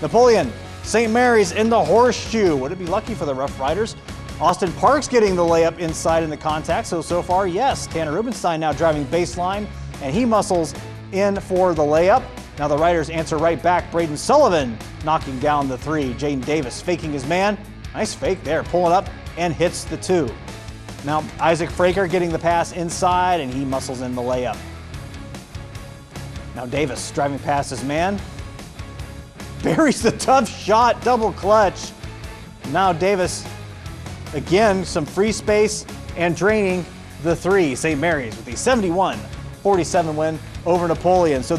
Napoleon, St. Mary's in the horseshoe. Would it be lucky for the Rough Riders? Austin Parks getting the layup inside in the contact. So, so far, yes. Tanner Rubenstein now driving baseline, and he muscles in for the layup. Now the Riders answer right back. Braden Sullivan knocking down the three. Jaden Davis faking his man. Nice fake there, pulling up and hits the two. Now Isaac Fraker getting the pass inside, and he muscles in the layup. Now Davis driving past his man. Buries the tough shot, double clutch. Now Davis, again, some free space and draining the three. St. Mary's with a 71 47 win over Napoleon. So